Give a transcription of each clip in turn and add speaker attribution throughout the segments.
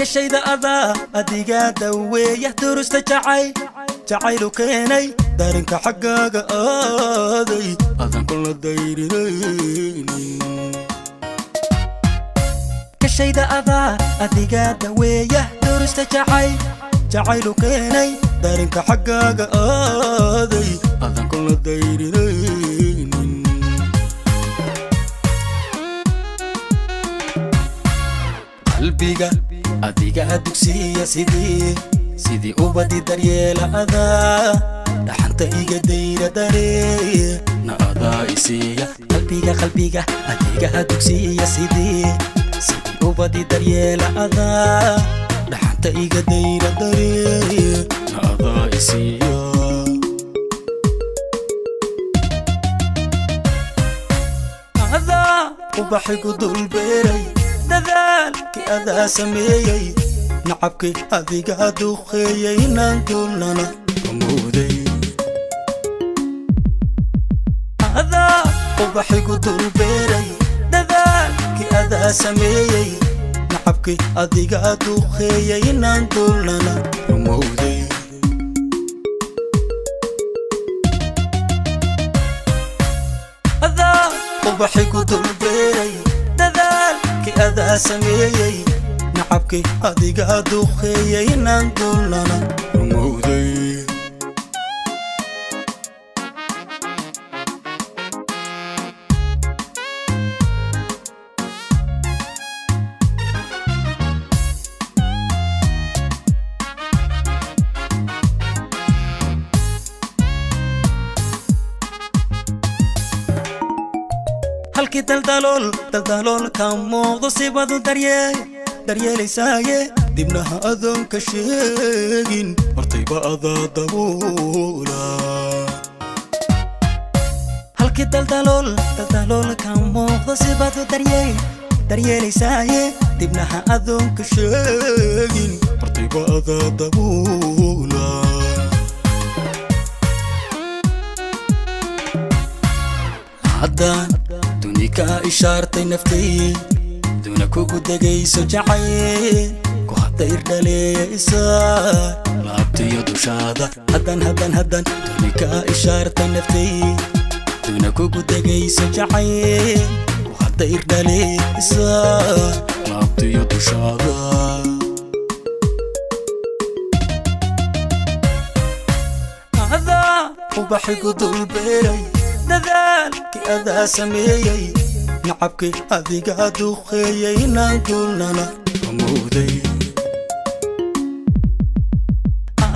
Speaker 1: kashayda adaa adigaa daweeya durusta jacay jacaylu keenay darinka xaggaaga aaday adan kula dayrinaynin kashayda adaa adigaa daweeya durusta jacay jacaylu keenay darinka xaggaaga aaday adan kula dayrinaynin qalbiga adigaa dugsiya sidii sidii ubadi daryeela adaa dhaxanta iga dayra daree na isiiya qalbiga qalbiga adigaa dugsiya sidii sidii ubadi daryeela adaa dhaxanta iga dayra daree na isiiya ubaxigu dulbeeray dadaalkii adaa sameeyey nacabkii adigaa duqeeyey inaan duulnana amooday adaa ubaxigu dadaalkii adaa sameeyey nacabkii adigaa duqeeyey inaan duulnana adaa ubaxigu dulbeeray dadaalkii adaa sameeyey nacabkii adigaa duqeeyey inaan duulnana halkii daldalool daldalool ka muuqdo sibadu daryeel daryeelaysaaye dibnaha adoonka sheegin hortayba adaa daboola halkii daldalool daldalool ka muuqdo sibadu daryeel daryeelaysaaye dibnaha adoonka sheegin hortayba adaa daboola haddaan duna kugu degayso jacayl ku hadayr dhaleeya isaa laabtiyo dushaada haddan haddan haddan duni kaa ishaartay naftay duna kugu degayso jacayl ku hadayr dhaleeya isaa laabtiyo dushaada adaa ubaxigu dulbeeray dadaalkii adaa sameeyey nacabkii adigaa duqeeyey inaan duulnana amooday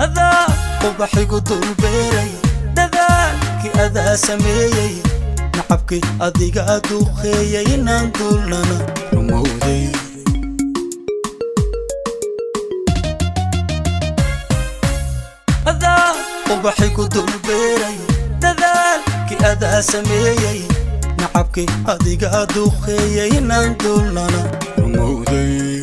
Speaker 1: adaa ubaxigu dulbeeray dadaalkii adaa sameeyey nacabkii adigaa duqeeyey inaan duulnana amooday adaa ubaxigu dulbeeray dadaalkii adaa sameeyey nacabkii adigaa duqeeyey inaan duulnana amooday